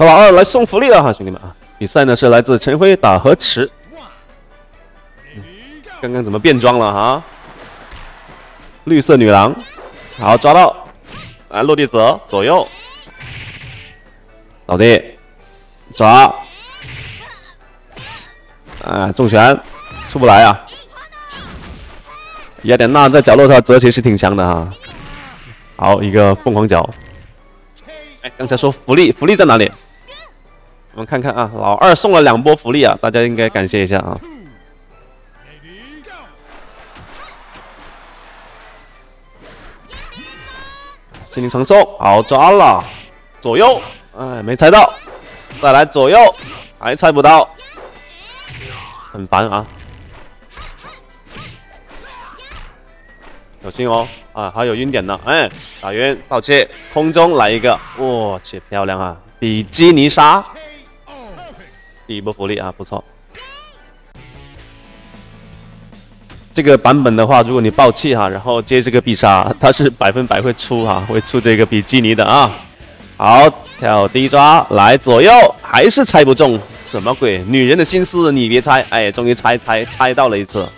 和老二来送福利了哈，兄弟们啊！比赛呢是来自陈辉打河池，刚刚怎么变装了哈？绿色女郎，好抓到，来落地泽左右，老弟抓，啊重拳出不来啊！雅典娜在角落，她折其实挺强的哈。好一个凤凰脚，哎，刚才说福利，福利在哪里？我们看看啊，老二送了两波福利啊，大家应该感谢一下啊。心灵传送，好抓了，左右，哎，没猜到，再来左右，还猜不到，很烦啊，小心哦，啊，还有晕点呢，哎，打晕，抱歉，空中来一个，我去，漂亮啊，比基尼杀，第一波福利啊，不错。这个版本的话，如果你爆气哈，然后接这个必杀，它是百分百会出哈，会出这个比基尼的啊。好，跳第一抓来左右，还是猜不中，什么鬼？女人的心思你别猜，哎，终于猜猜猜到了一次。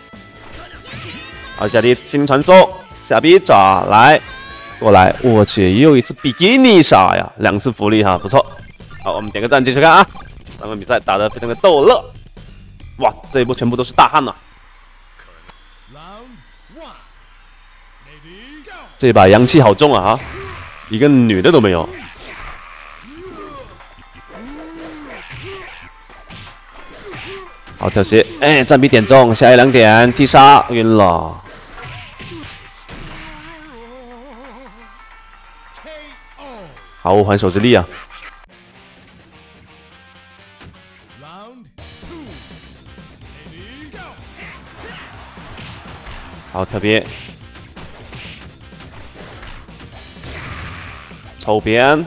好，小弟新传说，小逼抓来过来，我去，又一次比基尼杀呀，两次福利哈，不错。好，我们点个赞，继续看啊。咱们比赛打得非常的逗乐，哇，这一波全部都是大汉呐。这把阳气好重啊！一个女的都没有。好跳鞋，哎，战比点中，下一两点踢杀晕了。毫无还手之力啊！好特别。抽边，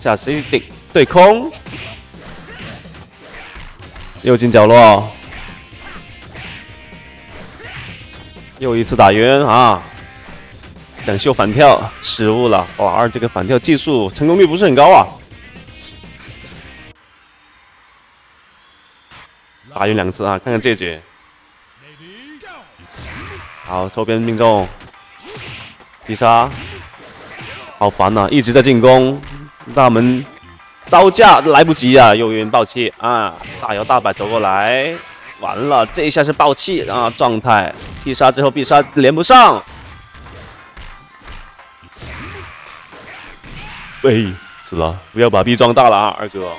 下次顶对空，又进角落，又一次打晕啊！想秀反跳失误了，哇！二这个反跳技术成功率不是很高啊！打晕两次啊！看看这局，好抽边命中，必杀。好烦呐，一直在进攻，大门招架来不及啊，又晕爆气啊，大摇大摆走过来，完了，这一下是爆气啊，状态必杀之后必杀连不上，喂，死了，不要把逼装大了啊，二哥，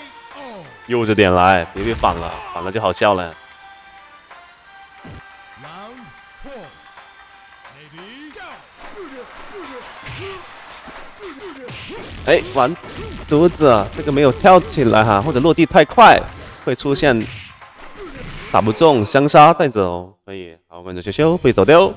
悠着点来，别别反了，反了就好笑了。哎，完犊子，这个没有跳起来哈，或者落地太快，会出现打不中，相杀带走，可以，好，跟着修修被走丢。